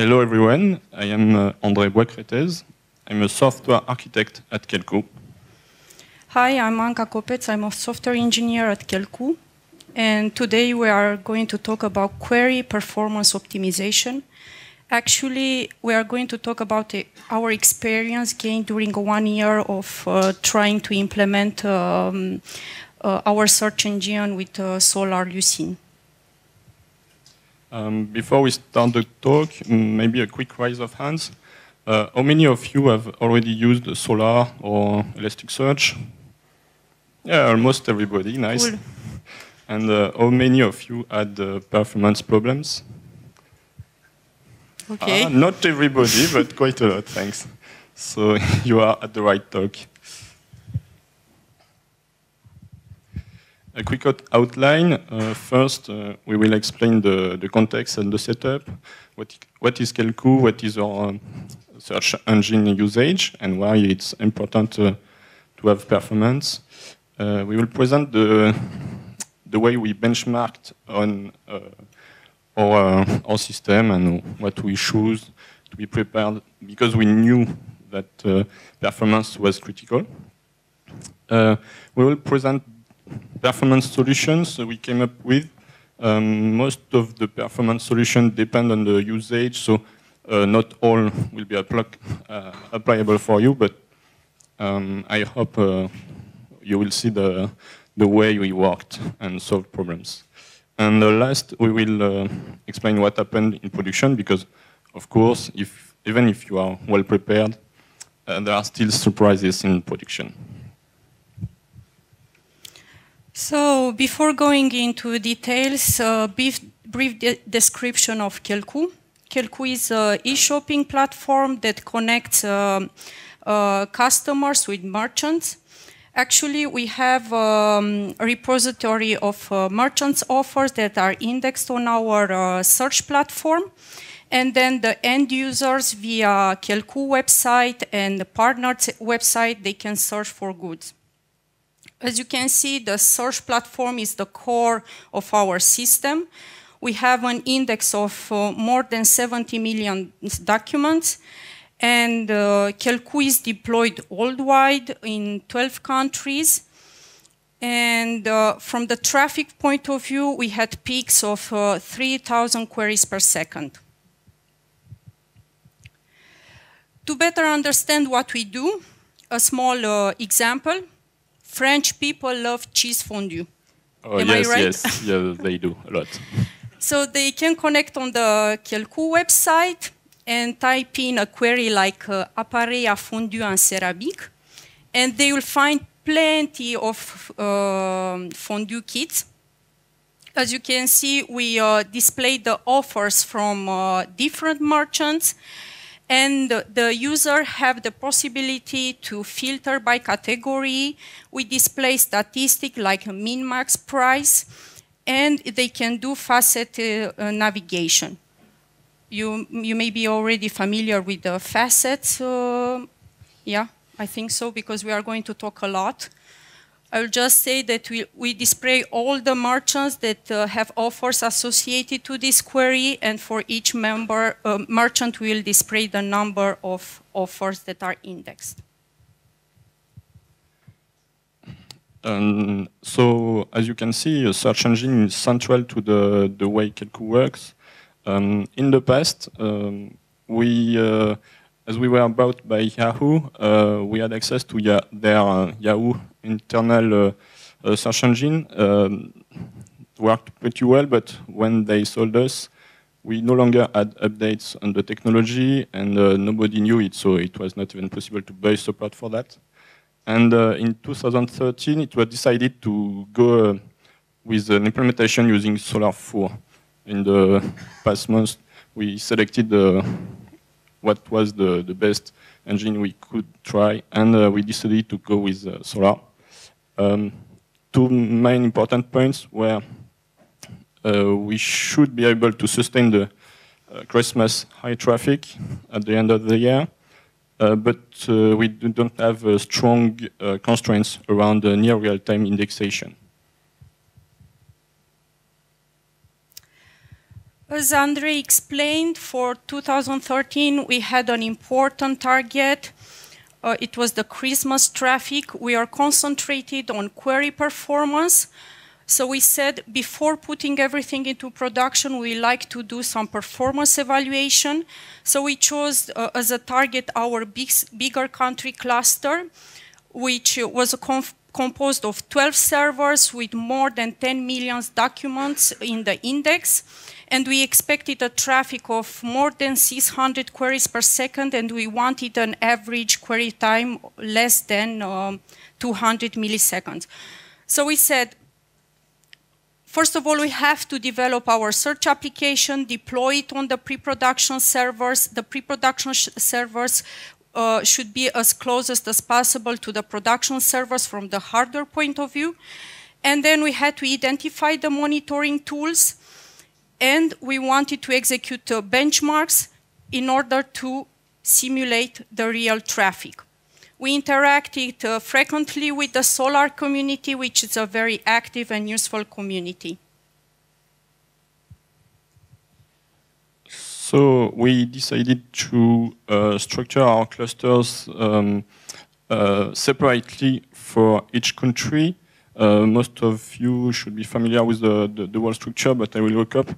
Hello everyone, I am uh, André Bois-Crettez. I'm a software architect at Kelkoo. Hi, I'm Anca Kopetz. I'm a software engineer at Kelkoo. And today we are going to talk about query performance optimization. Actually, we are going to talk about uh, our experience gained during one year of uh, trying to implement um, uh, our search engine with uh, Solr Lucene. Um, before we start the talk, maybe a quick raise of hands. Uh, how many of you have already used Solr or Elasticsearch? Yeah, almost everybody, nice. Cool. And uh, how many of you had uh, performance problems? Okay. Ah, not everybody, but quite a lot, thanks. So you are at the right talk. A quick outline. Uh, first, uh, we will explain the, the context and the setup. What, what is Kelkoo? What is our um, search engine usage? And why it's important uh, to have performance. We will present the, the way we benchmarked on our, our system and what we choose to be prepared because we knew that uh, performance was critical. Uh, we will present performance solutions we came up with. Um, most of the performance solutions depend on the usage, so uh, not all will be uh, applicable for you, but um, I hope uh, you will see the, the way we worked and solved problems. And last, we will uh, explain what happened in production because, of course, if, even if you are well prepared, uh, there are still surprises in production. So before going into details, uh, brief, brief de description of Kelkoo. Kelkoo is an e-shopping platform that connects uh, uh, customers with merchants. Actually, we have um, a repository of uh, merchants offers that are indexed on our uh, search platform. And then the end users via Kelkoo website and the partners website, they can search for goods. As you can see, the search platform is the core of our system. We have an index of uh, more than 70 million documents and uh, Kelkoo is deployed worldwide in 12 countries. And uh, from the traffic point of view, we had peaks of uh, 3,000 queries per second. To better understand what we do, a small uh, example. French people love cheese fondue. Oh, Am yes, I right? yes, yeah, they do a lot. So they can connect on the Kelkoo website and type in a query like uh, appareil à fondue en céramique, and they will find plenty of uh, fondue kits. As you can see, we uh, display the offers from uh, different merchants, and the, user have the possibility to filter by category. We display statistic like min-max price, and they can do facet uh, navigation. You, you may be already familiar with the facets. Uh, yeah, I think so, because we are going to talk a lot. I'll just say that we, we display all the merchants that uh, have offers associated to this query, and for each member, uh, merchant will display the number of offers that are indexed. Um, so as you can see, a search engine is central to the, the way Kelkoo works. Um, in the past, um, we, uh, as we were bought by Yahoo, uh, we had access to ya their uh, Yahoo internal uh, uh, search engine. Um, worked pretty well, but when they sold us, we no longer had updates on the technology, and uh, nobody knew it, so it was not even possible to buy support for that. And uh, in 2013, it was decided to go with an implementation using Solr 4. In the past months, we selected uh, what was the, the best engine we could try, and uh, we decided to go with uh, Solr. Um, two main important points were uh, we should be able to sustain the Christmas high traffic at the end of the year, uh, but uh, we don't have uh, strong constraints around near real-time indexation. As Andre explained, for 2013 we had an important target. Uh, it was the Christmas traffic. We are concentrated on query performance. So we said before putting everything into production, we like to do some performance evaluation. So we chose uh, as a target our big, bigger country cluster, which was composed of 12 servers with more than 10 million documents in the index and we expected a traffic of more than 600 queries per second, and we wanted an average query time less than um, 200 milliseconds. So we said, first of all, we have to develop our search application, deploy it on the pre-production servers. The pre-production servers uh, should be as closest as possible to the production servers from the hardware point of view. And then we had to identify the monitoring tools and we wanted to execute benchmarks in order to simulate the real traffic. We interacted uh, frequently with the Solr community, which is a very active and useful community. So we decided to uh, structure our clusters um, uh, separately for each country most of you should be familiar with the, the, the structure, but I will look up.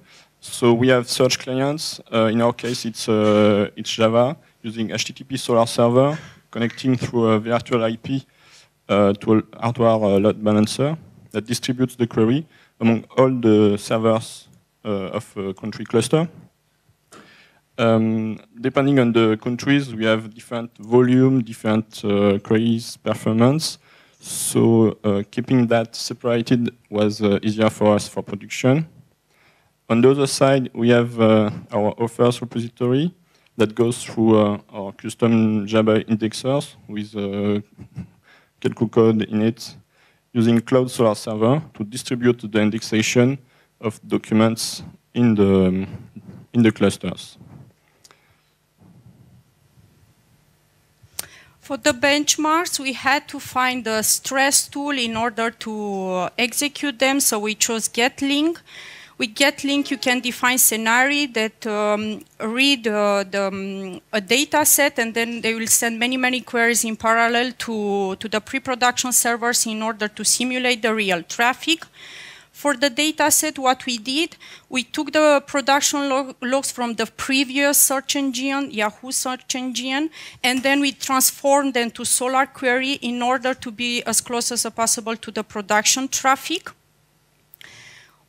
So we have search clients. Uh, in our case, it's, uh, it's Java using HTTP Solr Server, connecting through a virtual IP uh, to a hardware uh, load balancer that distributes the query among all the servers uh, of a country cluster. Um, depending on the countries, we have different volume, different queries performance. So uh, keeping that separated was uh, easier for us for production. On the other side, we have uh, our offers repository that goes through our custom Java indexers with uh, Kelkoo code in it, using Cloud Solr Server to distribute the indexation of documents in the, um, in the clusters. For the benchmarks, we had to find a stress tool in order to execute them, so we chose Gatling. With Gatling, you can define scenario that um, read uh, the, um, a data set, and then they will send many, many queries in parallel to, to the pre-production servers in order to simulate the real traffic. For the data set, what we did, we took the production log logs from the previous search engine, Yahoo search engine, and then we transformed them to Solr Query in order to be as close as possible to the production traffic.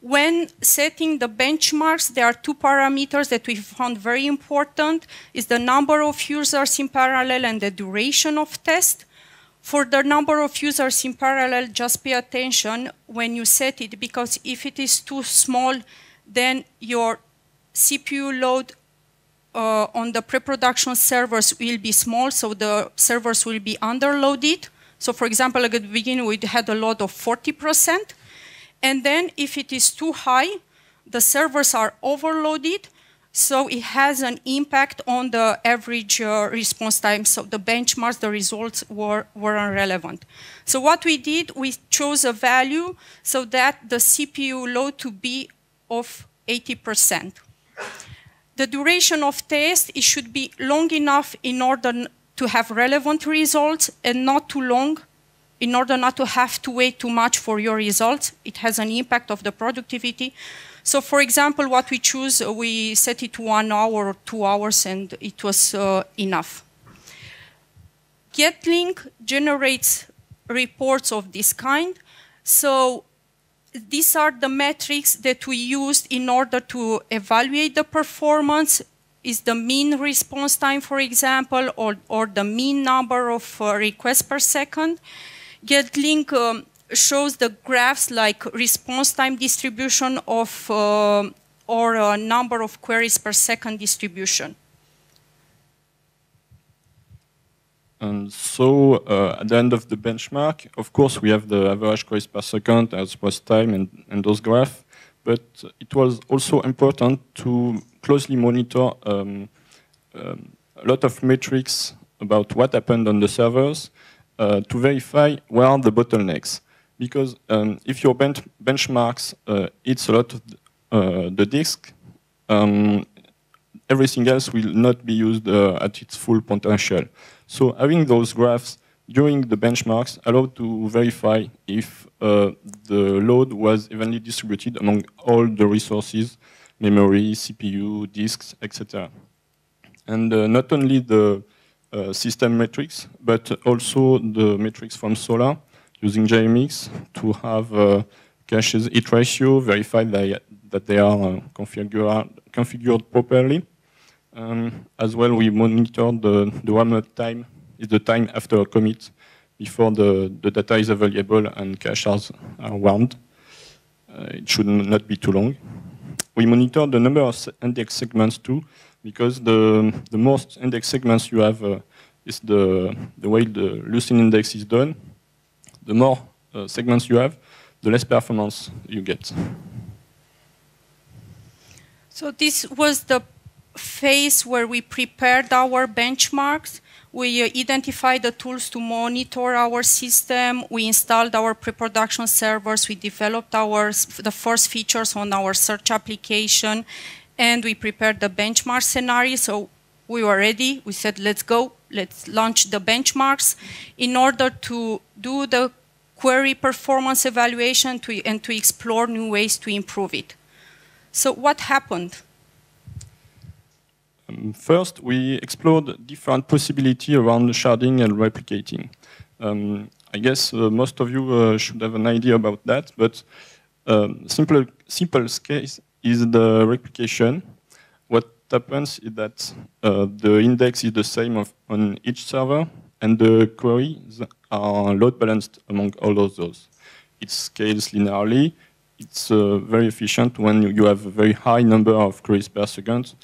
When setting the benchmarks, there are two parameters that we found very important, is the number of users in parallel and the duration of test. For the number of users in parallel, just pay attention when you set it, because if it is too small, then your CPU load uh, on the pre-production servers will be small, so the servers will be underloaded. So for example, at the beginning, we had a load of 40%. And then if it is too high, the servers are overloaded, so it has an impact on the average uh, response time. So the benchmarks, the results were, were irrelevant. So what we did, we chose a value so that the CPU load to be of 80%. The duration of test, it should be long enough in order to have relevant results and not too long in order not to have to wait too much for your results. It has an impact of the productivity. So for example, what we choose, uh, we set it to one hour or two hours and it was uh, enough. Gatling generates reports of this kind. So these are the metrics that we used in order to evaluate the performance is the mean response time, for example, or, or the mean number of uh, requests per second. Gatling um, shows the graphs like response time distribution of uh, or a number of queries per second distribution. And so uh, at the end of the benchmark, of course, we have the average queries per second as was time and, and those graphs, but it was also important to closely monitor um, um, a lot of metrics about what happened on the servers uh, to verify where are the bottlenecks because um, if your bench benchmarks uh, eats a lot of the, uh, the disk, um, everything else will not be used uh, at its full potential. So having those graphs during the benchmarks allowed to verify if uh, the load was evenly distributed among all the resources, memory, CPU, disks, etc. And uh, not only the uh, system metrics, but also the metrics from Solr using JMX to have uh, caches hit ratio, verify that, that they are uh, configured, configured properly. Um, as well, we monitor the, the warm-up time, is the time after a commit before the, the data is available and caches are warmed. Uh, it should not be too long. We monitor the number of index segments too, because the, the most index segments you have uh, is the, the way the Lucene index is done. The more uh, segments you have, the less performance you get. So this was the phase where we prepared our benchmarks. We uh, identified the tools to monitor our system. We installed our pre-production servers. We developed our the first features on our search application, and we prepared the benchmark scenario. So we were ready. We said, let's go. Let's launch the benchmarks in order to do the query performance evaluation to, and to explore new ways to improve it. So what happened? Um, first, we explored different possibilities around sharding and replicating. Um, I guess uh, most of you uh, should have an idea about that, but um, simple, simple case is the replication. Happens is that uh, the index is the same of, on each server, and the queries are load balanced among all of those. It scales linearly. It's uh, very efficient when you have a very high number of queries per second,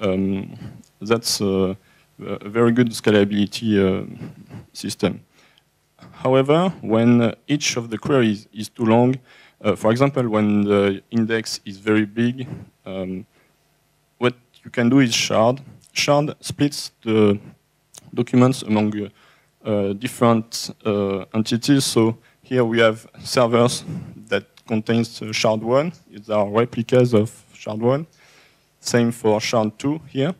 um, that's a, a, very good scalability uh, system. However, when each of the queries is too long, uh, for example, when the index is very big, um, you can do is shard. Shard splits the documents among uh, different uh, entities. So here we have servers that contains uh, shard1. These are replicas of shard1. Same for shard2 here.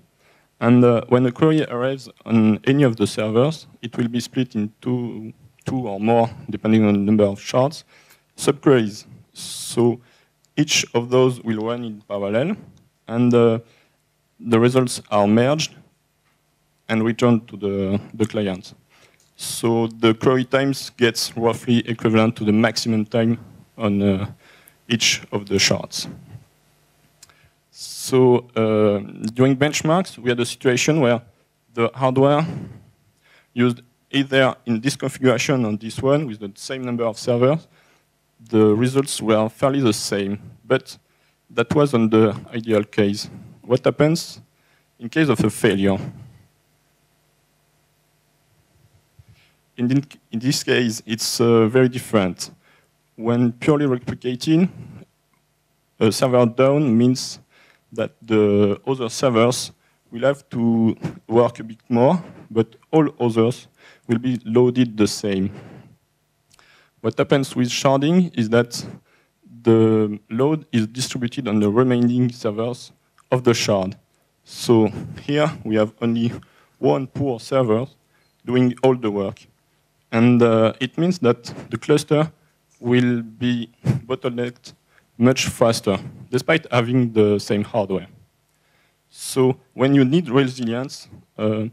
And uh, when a query arrives on any of the servers, it will be split into two or more, depending on the number of shards, subqueries. So each of those will run in parallel, and uh, the results are merged and returned to the, the client. So the query times gets roughly equivalent to the maximum time on uh, each of the shards. So uh, during benchmarks, we had a situation where the hardware used either in this configuration or this one with the same number of servers, the results were fairly the same, but that was on the ideal case. What happens in case of a failure? In, in this case, it's uh, very different. When purely replicating, a server down means that the other servers will have to work a bit more, but all others will be loaded the same. What happens with sharding is that the load is distributed on the remaining servers of the shard. So here we have only one poor server doing all the work. And uh, it means that the cluster will be bottlenecked much faster, despite having the same hardware. So when you need resilience, uh,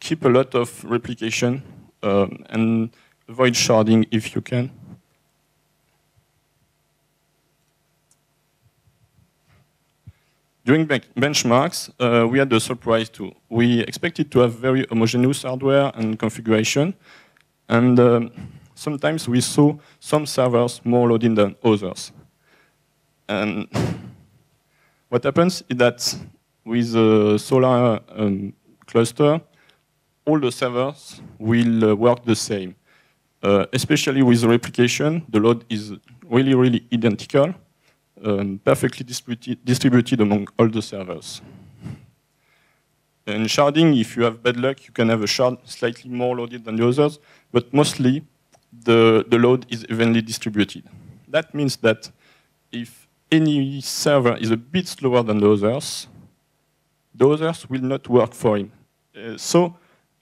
keep a lot of replication uh, and avoid sharding if you can. During benchmarks, uh, we had a surprise too. We expected to have very homogeneous hardware and configuration, and um, sometimes we saw some servers more loaded than others. And what happens is that with the Solr um, cluster, all the servers will uh, work the same. Uh, especially with replication, the load is really, really identical, um, perfectly distributed, among all the servers. And sharding, if you have bad luck, you can have a shard slightly more loaded than the others, but mostly the, the load is evenly distributed. That means that if any server is a bit slower than the others, the others will not work for him. Uh, so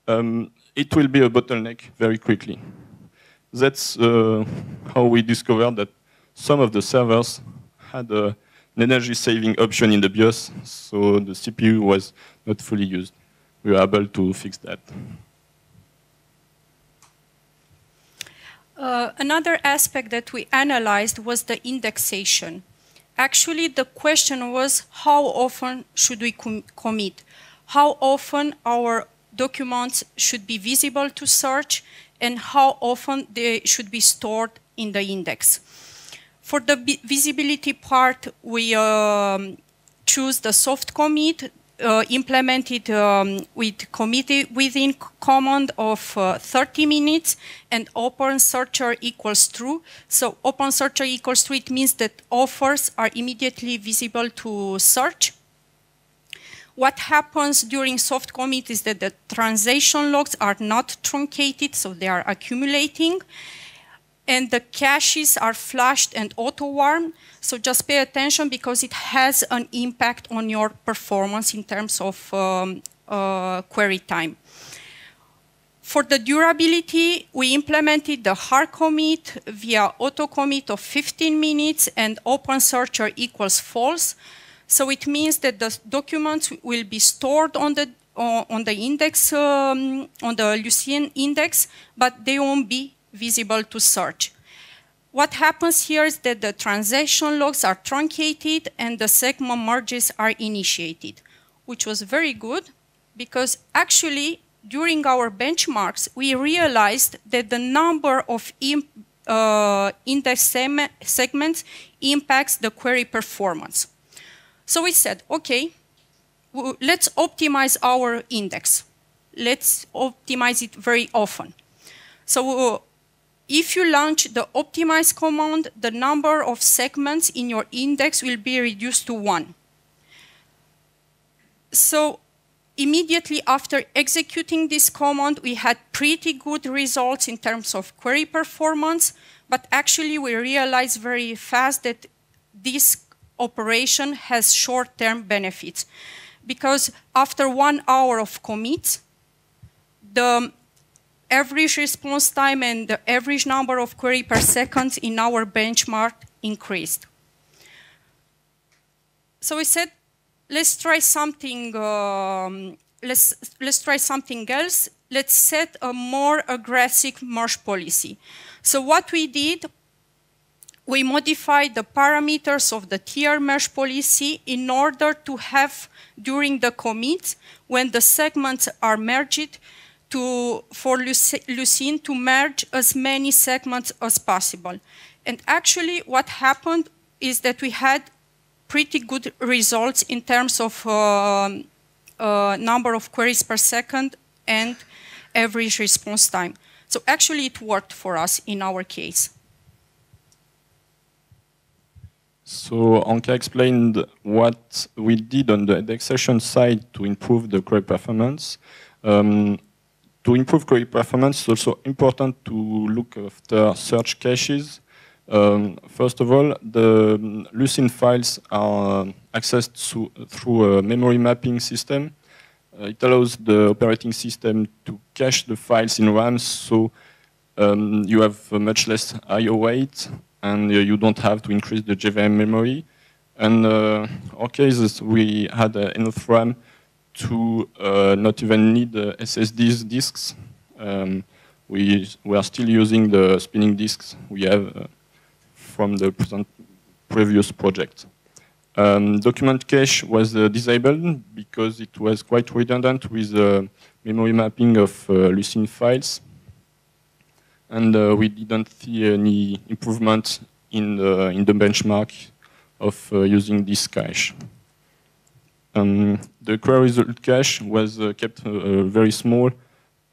um, it will be a bottleneck very quickly. That's uh, how we discovered that some of the servers had a, an energy saving option in the BIOS, so the CPU was not fully used. We were able to fix that. Uh, another aspect that we analyzed was the indexation. Actually, the question was how often should we com commit? How often our documents should be visible to search and how often they should be stored in the index. For the visibility part, we um, choose the soft commit uh, implemented um, with committee within command of uh, 30 minutes and open searcher equals true. So open searcher equals true, it means that offers are immediately visible to search. What happens during soft commit is that the transaction logs are not truncated, so they are accumulating. And the caches are flushed and auto-warm. So just pay attention because it has an impact on your performance in terms of um, uh, query time. For the durability, we implemented the hard commit via auto commit of 15 minutes and open searcher equals false. So it means that the documents will be stored on the on the index, um, on the Lucene index, but they won't be visible to search. What happens here is that the transaction logs are truncated and the segment merges are initiated, which was very good because actually during our benchmarks, we realized that the number of uh, index segments impacts the query performance. So we said, okay, let's optimize our index. Let's optimize it very often. So if you launch the optimize command, the number of segments in your index will be reduced to one. So immediately after executing this command, we had pretty good results in terms of query performance, but actually we realized very fast that this operation has short-term benefits. Because after one hour of commits, the average response time and the average number of query per second in our benchmark increased. So we said, let's try something, um, let's, let's try something else. Let's set a more aggressive merge policy. So what we did, we modified the parameters of the tier merge policy in order to have during the commit, when the segments are merged, to, for Lucene to merge as many segments as possible. And actually what happened is that we had pretty good results in terms of uh, uh, number of queries per second and average response time. So actually it worked for us in our case. So Anka explained what we did on the indexation side to improve the query performance. Um, to improve query performance, it's also important to look after search caches. Um, first of all, the um, Lucene files are accessed through, through a memory mapping system. Uh, it allows the operating system to cache the files in RAM, so um, you have much less I.O. wait and uh, you don't have to increase the JVM memory. And uh, our cases, we had uh, enough RAM to uh, not even need uh, SSDs disks. Um, we, we are still using the spinning disks we have uh, from the previous project. Um, document cache was disabled because it was quite redundant with the memory mapping of Lucene files and uh, we didn't see any improvement in the, in the benchmark of uh, using this cache. Um, the query result cache was uh, kept very small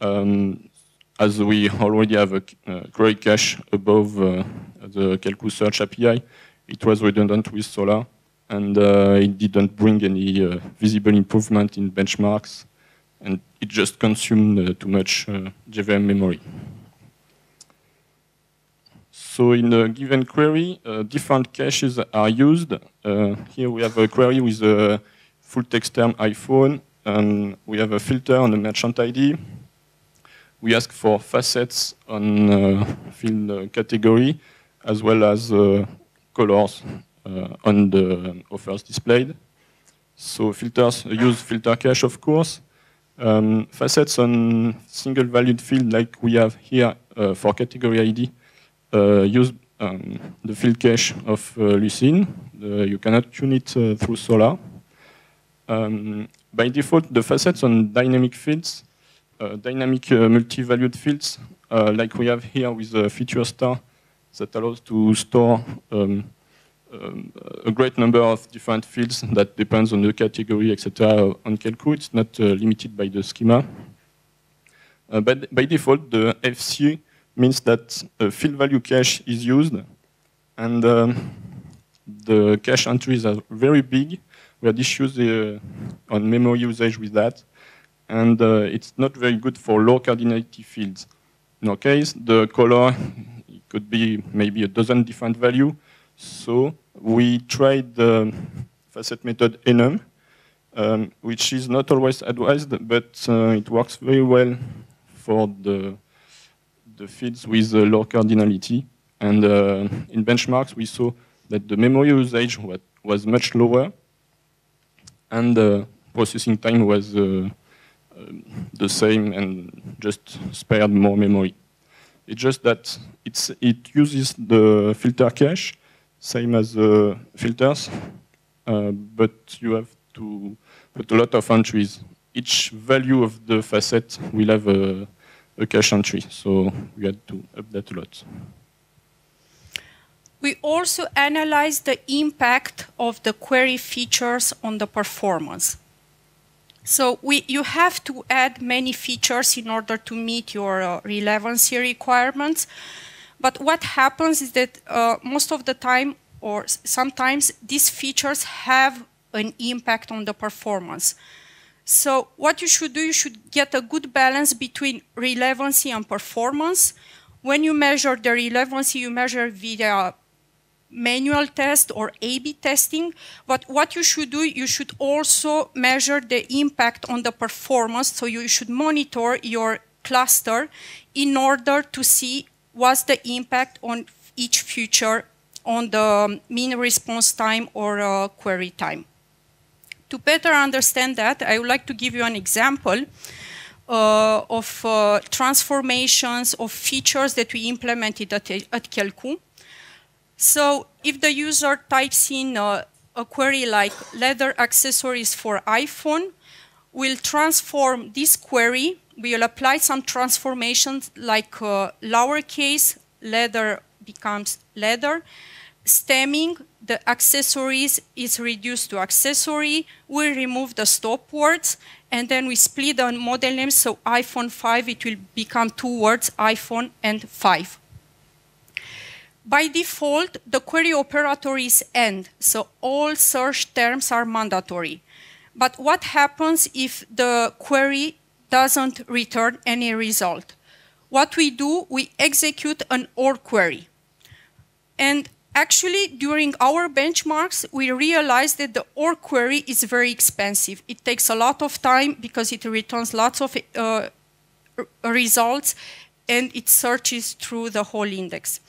um, as we already have a query cache above the Kelkoo Search API. It was redundant with Solr and uh, it didn't bring any uh, visible improvement in benchmarks, and it just consumed uh, too much JVM memory. So in a given query, uh, different caches are used. Uh, here we have a query with a full text term iPhone, and we have a filter on the merchant ID. We ask for facets on uh, field uh, category, as well as uh, colors uh, on the offers displayed. So filters use filter cache, of course. Um, facets on single valued field like we have here for category ID uh, use um, the field cache of uh, Lucene. you cannot tune it uh, through Solr. Um, by default, the facets on dynamic fields, dynamic multi-valued fields, like we have here with the feature star, that allows to store um, um, a great number of different fields that depends on the category, etc. On Kelkoo, it's not uh, limited by the schema. Uh, but by default, the FC means that a field value cache is used, and um, the cache entries are very big. We had issues uh, on memory usage with that, and uh, it's not very good for low cardinality fields. In our case, the color could be maybe a dozen different value, so we tried the facet method enum, um, which is not always advised, but uh, it works very well for the the fields with uh, low cardinality. And uh, in benchmarks, we saw that the memory usage was much lower, and the processing time was uh, the same and just spared more memory. It's just that it's, it uses the filter cache, same as the filters, uh, but you have to put a lot of entries. Each value of the facet will have a, a cache entry. So we had to update a lot. We also analyzed the impact of the query features on the performance. So we, you have to add many features in order to meet your uh, relevancy requirements. But what happens is that uh, most of the time, or sometimes, these features have an impact on the performance. So what you should do, you should get a good balance between relevancy and performance. When you measure the relevancy, you measure via manual test or A-B testing. But what you should do, you should also measure the impact on the performance. So you should monitor your cluster in order to see what's the impact on each feature on the mean response time or uh, query time. To better understand that, I would like to give you an example uh, of uh, transformations of features that we implemented at, at Kelkoo. So if the user types in a query like leather accessories for iPhone, we'll transform this query. We'll apply some transformations like uh, lowercase, leather becomes leather, stemming, the accessories is reduced to accessory. We remove the stop words, and then we split the model name. So iPhone 5, it will become two words, iPhone and 5. By default, the query operator is AND, so all search terms are mandatory. But what happens if the query doesn't return any result? What we do, we execute an OR query. And Actually, during our benchmarks, we realized that the OR query is very expensive. It takes a lot of time because it returns lots of uh, results and it searches through the whole index.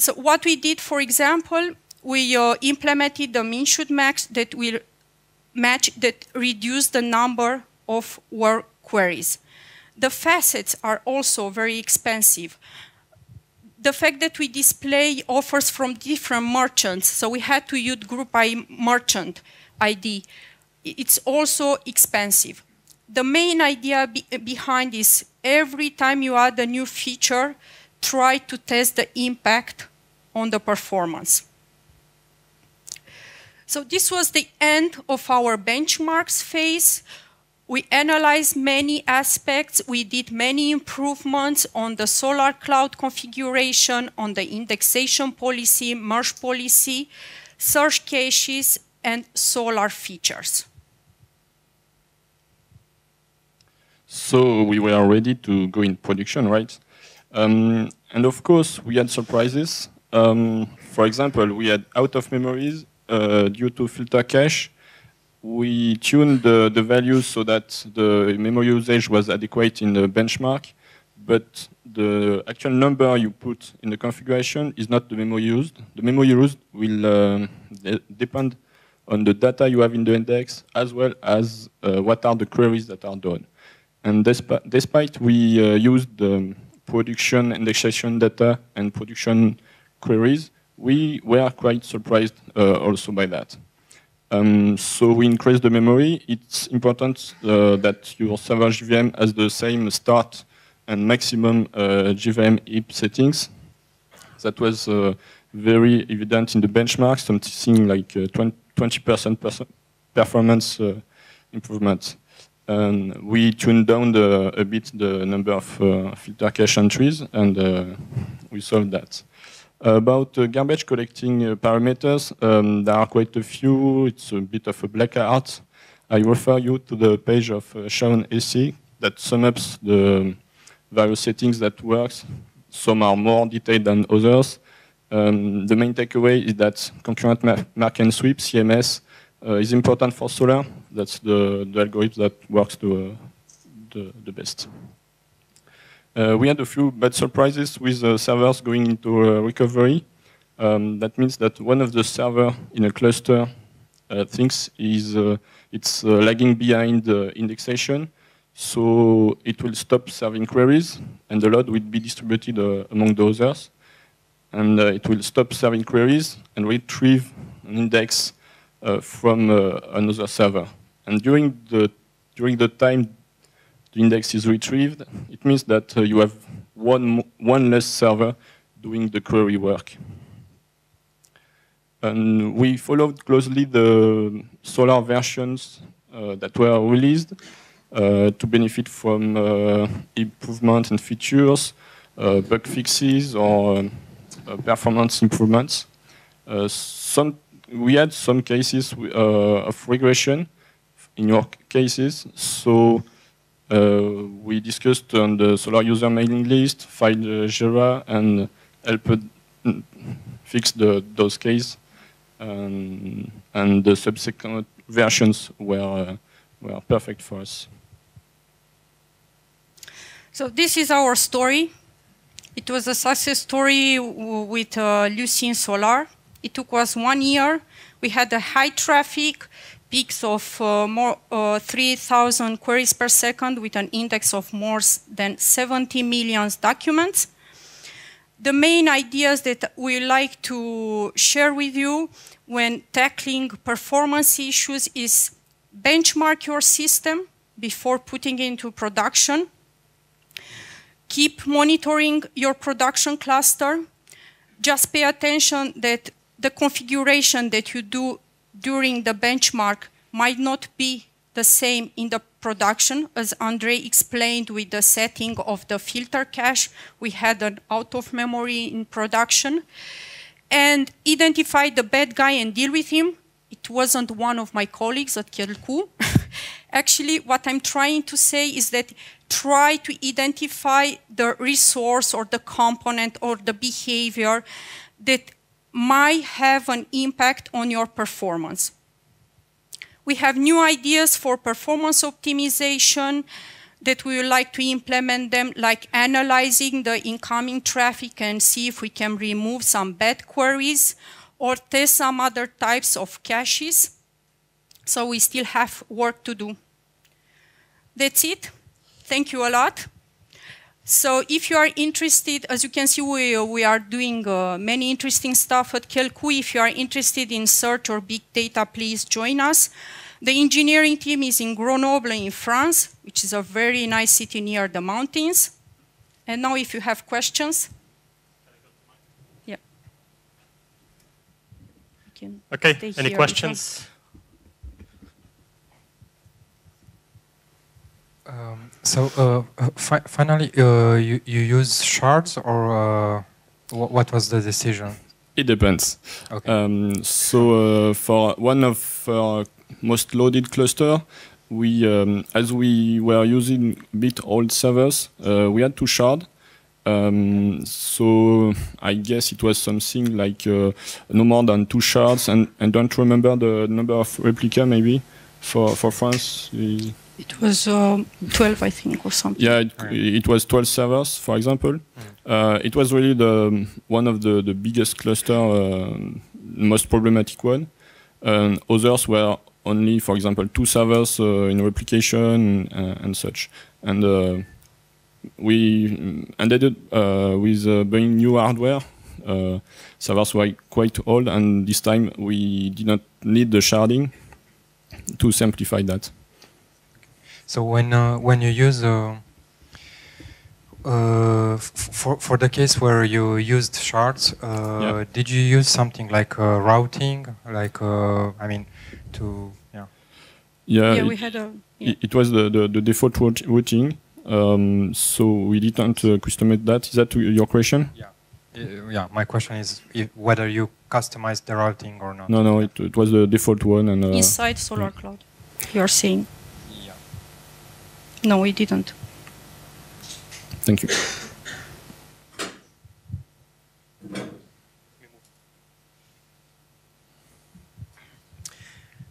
So what we did, for example, we uh, implemented the min should max that will match that reduce the number of work queries. The facets are also very expensive the fact that we display offers from different merchants, so we had to use group by merchant ID, it's also expensive. The main idea be behind is every time you add a new feature, try to test the impact on the performance. So this was the end of our benchmarks phase. We analyzed many aspects. We did many improvements on the Solr cloud configuration, on the indexation policy, merge policy, search caches, and Solr features. So we were ready to go in production, right? Um, and of course, we had surprises. Um, for example, we had out of memories uh, due to filter cache. We tuned the, the values so that the memory usage was adequate in the benchmark, but the actual number you put in the configuration is not the memory used. The memory used will de depend on the data you have in the index, as well as uh, what are the queries that are done. And despi despite we uh, used the production indexation data and production queries, we were quite surprised uh, also by that. Um, so we increased the memory. It's important uh, that your server JVM has the same start and maximum uh, JVM heap settings. That was uh, very evident in the benchmark, something like 20% uh, performance uh, improvement. And we tuned down the, a bit the number of filter cache entries, and we solved that. About uh, garbage collecting uh, parameters, um, there are quite a few. It's a bit of a black art. I refer you to the page of uh, Shawn Heisey that sums up the various settings that works. Some are more detailed than others. Um, the main takeaway is that concurrent mark and sweep, CMS, uh, is important for Solr. That's the, the algorithm that works the, the, the best. Uh, we had a few bad surprises with uh, servers going into uh, recovery. Um, that means that one of the server in a cluster uh, thinks is uh, it's lagging behind indexation, so it will stop serving queries, and the load will be distributed among the others. And it will stop serving queries and retrieve an index uh, from uh, another server. And during the, during the time the index is retrieved, it means that uh, you have one, one less server doing the query work. And we followed closely the Solr versions uh, that were released uh, to benefit from uh, improvements and features, bug fixes, or performance improvements. some we had some cases uh, of regression in your cases. So uh, we discussed on the Solr user mailing list, uh, Jira, and helped fix the, those cases. Um, and the subsequent versions were, were perfect for us. So this is our story. It was a success story with uh, Lucene Solr. It took us one year. We had a high traffic, peaks of uh, more uh, 3,000 queries per second with an index of more than 70 million documents. The main ideas that we like to share with you when tackling performance issues is benchmark your system before putting it into production. Keep monitoring your production cluster. Just pay attention that the configuration that you do during the benchmark might not be the same in the production. As Andre explained with the setting of the filter cache, we had an out of memory in production. And identify the bad guy and deal with him. It wasn't one of my colleagues at Kelkoo. Actually, what I'm trying to say is that try to identify the resource or the component or the behavior that might have an impact on your performance. We have new ideas for performance optimization that we would like to implement them, like analyzing the incoming traffic and see if we can remove some bad queries or test some other types of caches. So we still have work to do. That's it. Thank you a lot. So if you are interested, as you can see, we, we are doing uh, many interesting stuff at Kelkoo. If you are interested in search or big data, please join us. The engineering team is in Grenoble in France, which is a very nice city near the mountains. And now if you have questions. Yeah. Okay, any questions? Um, so uh, fi finally, uh, you, you use shards or uh, what was the decision? It depends. Okay. Um, so uh, for one of our most loaded cluster, we, um, as we were using a bit old servers, uh, we had to shard. Um, so I guess it was something like uh, no more than two shards, and, and don't remember the number of replica maybe for for France. It was uh, 12, I think, or something. Yeah, it, it was 12 servers, for example. Mm. Uh, it was really the one of the, the biggest cluster, uh, most problematic one. And others were only, for example, two servers uh, in replication and, and such. And uh, we ended uh, with buying new hardware. servers were quite old, and this time we did not need the sharding to simplify that. So when uh, when you use uh, uh, for for the case where you used shards, yeah. did you use something like routing, like I mean, to yeah. Yeah, yeah it, we had a. Yeah. It, was the, the, the default routing, um, so we didn't uh, customize that. Is that your question? Yeah. Yeah, my question is whether you customized the routing or not. No, no, it, it was the default one. and uh, Inside Solr yeah. Cloud, you're saying. No, we didn't. Thank you.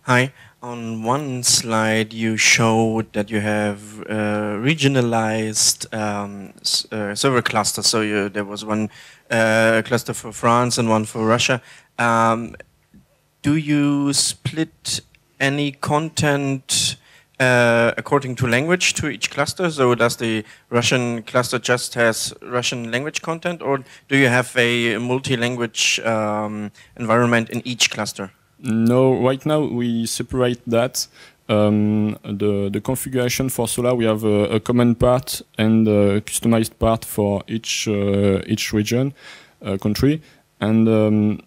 Hi. On one slide, you showed that you have uh, regionalized um, uh, server clusters. So you, there was one uh, cluster for France and one for Russia. Um, do you split any content uh, according to language to each cluster? So does the Russian cluster just has Russian language content, or do you have a multi-language um, environment in each cluster? No, right now we separate that. Um, the, the configuration for Solr, we have a, a common part and a customized part for each uh, each region, uh, country, and um,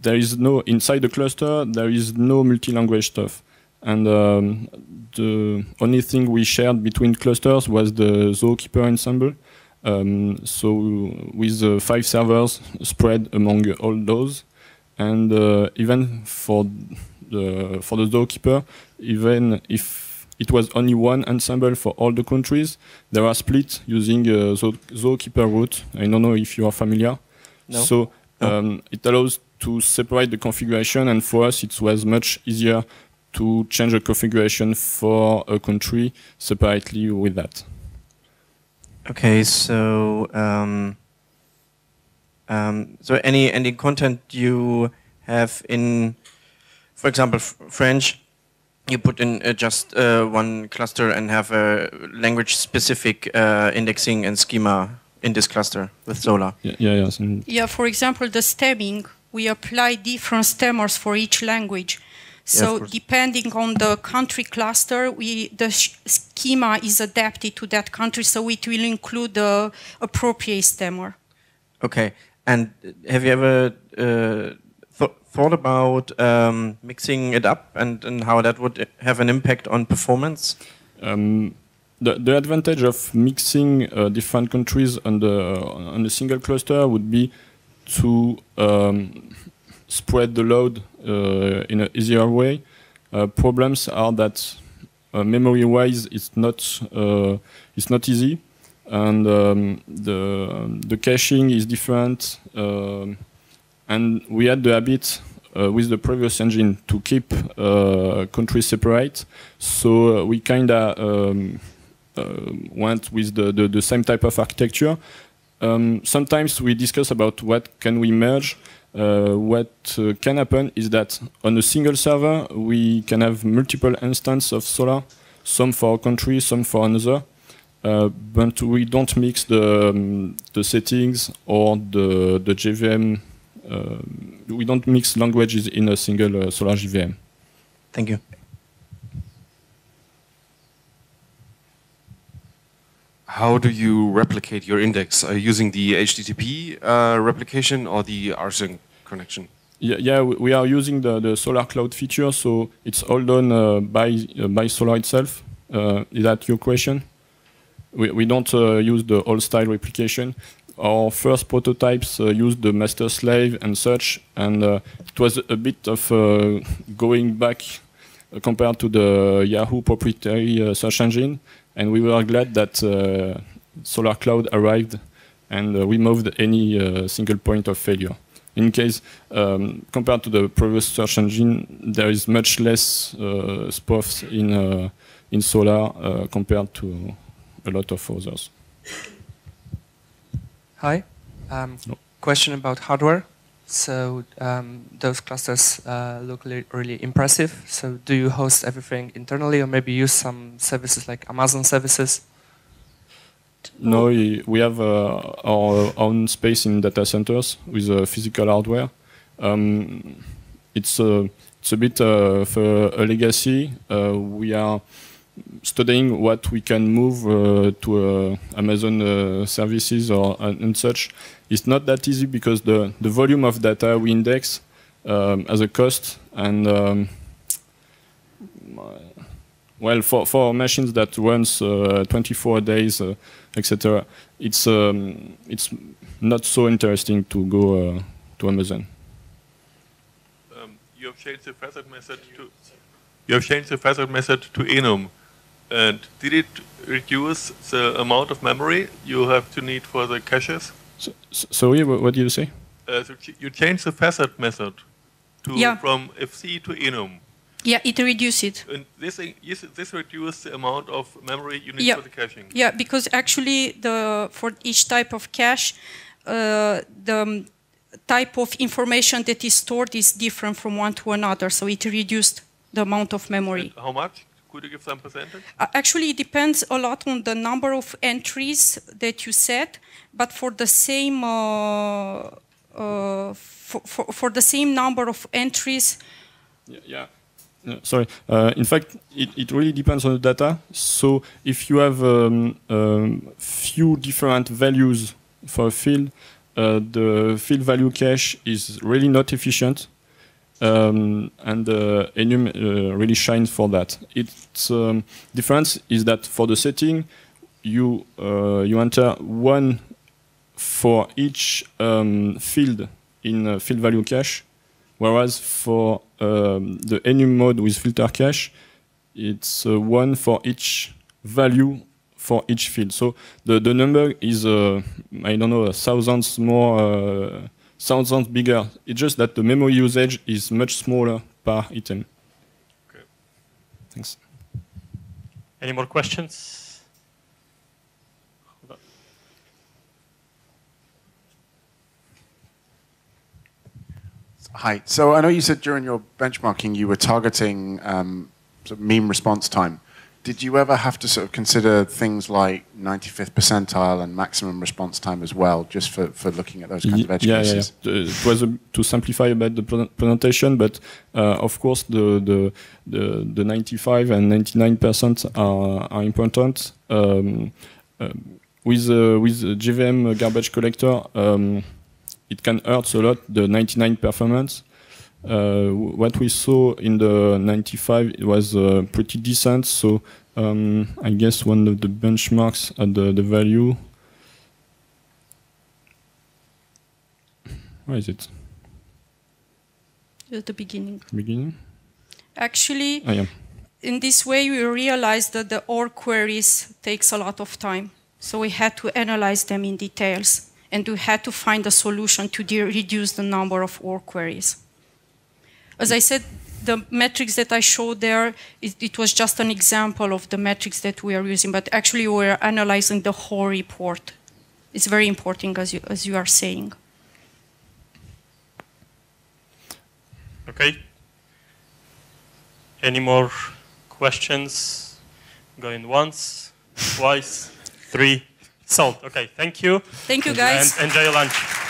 there is no inside the cluster. There is no multi-language stuff, and um, the only thing we shared between clusters was the Zookeeper ensemble. Um, so with uh, five servers spread among all those, and uh, even for the for the Zookeeper, even if it was only one ensemble for all the countries, they are split using uh, Zookeeper root. I don't know if you are familiar. No. So um, it allows to separate the configuration, and for us it was much easier to change the configuration for a country separately with that. Okay, so um, um, so any any content you have in, for example, French, you put in uh, just uh, one cluster and have a language-specific uh, indexing and schema in this cluster with Solr. Yeah, yeah, yes. Yeah, for example, the stemming, we apply different stemmers for each language. So yeah, depending on the country cluster, we, the schema is adapted to that country, so it will include the appropriate stemmer. Okay. And have you ever uh, th thought about um, mixing it up and, and how that would have an impact on performance? Um, the, the advantage of mixing uh, different countries on the on a single cluster would be to um, spread the load uh, in an easier way. Uh, problems are that uh, memory-wise, it's not it's not easy, and um, the the caching is different. And we had the habit uh, with the previous engine to keep uh, countries separate. So uh, we kind of um, went with the, the, the, same type of architecture. Um, sometimes we discuss about what can we merge, uh, what uh, can happen is that on a single server, we can have multiple instances of Solr, some for a country, some for another. Uh, but we don't mix the, um, the settings or the, the JVM. Uh, we don't mix languages in a single uh, Solr JVM. Thank you. How do you replicate your index? Are you using the HTTP uh, replication or the rsync connection? Yeah, yeah, we are using the, the Solr Cloud feature, so it's all done uh, by uh, by Solr itself. Uh, is that your question? We, we don't uh, use the old style replication. Our first prototypes uh, used the master slave and such, and it was a bit of going back compared to the Yahoo proprietary search engine and we were glad that uh, Solr Cloud arrived and uh, removed any uh, single point of failure. In case, um, compared to the previous search engine, there is much less uh, in, uh, in Solr uh, compared to a lot of others. Hi. Um, no. Question about hardware. So um, those clusters uh, look really impressive. So do you host everything internally or maybe use some services like Amazon services? No, we have uh, our own space in data centers with uh, physical hardware. Um, it's, uh, it's a bit of a legacy. Uh, we are studying what we can move uh, to uh, Amazon services or and such. It's not that easy because the, the volume of data we index um, as a cost and um, well, for, for machines that runs uh, 24 days, uh, etc., it's um, it's not so interesting to go uh, to Amazon. Um, you have changed the facet method to you have changed the facet method to enum, and did it reduce the amount of memory you have to need for the caches? So, sorry, what did you say? Uh, so you changed the facet method to yeah. from FC to enum. Yeah, it reduces it. And this this reduces the amount of memory you need yeah. for the caching. Yeah, because actually the for each type of cache, uh, the type of information that is stored is different from one to another. So it reduced the amount of memory. And how much? Could you give some percentage? Uh, actually, it depends a lot on the number of entries that you set but for the same uh, uh, for, for, for, the same number of entries. Yeah. yeah. sorry. Uh, in fact, it, it really depends on the data. So if you have um, um, few different values for a field, uh, the field value cache is really not efficient. Um, and uh, Enum uh, really shines for that. Its um, difference is that for the setting, you you enter one for each um, field in uh, field value cache, whereas for um, the enum mode with filter cache, it's uh, one for each value for each field. So the, the number is, uh, I don't know, thousands more, uh, thousands bigger. It's just that the memory usage is much smaller per item. Okay. Thanks. Any more questions? Hi. So I know you said during your benchmarking you were targeting um, sort of mean response time. Did you ever have to sort of consider things like 95th percentile and maximum response time as well, just for, for looking at those kinds of edge yeah, cases? Yeah, yeah. It was a, to simplify a bit the presentation, but uh, of course the, the, the, the 95 and 99 percent are, are important. Um, uh, with, uh, with JVM garbage collector, um, it can hurt a lot the 99 performance. Uh, what we saw in the 95 it was uh, pretty decent. So um, I guess one of the benchmarks at the, the value. Where is it? At the beginning. Beginning. Actually, oh, yeah. in this way, we realized that the OR queries takes a lot of time. So we had to analyze them in details and we had to find a solution to reduce the number of OR queries. As I said, the metrics that I showed there, it, it, was just an example of the metrics that we are using, but actually we're analyzing the whole report. It's very important, as you, as you are saying. Okay. Any more questions? Going once, twice, three. Sold. Okay, thank you. Thank you, guys. And enjoy your lunch.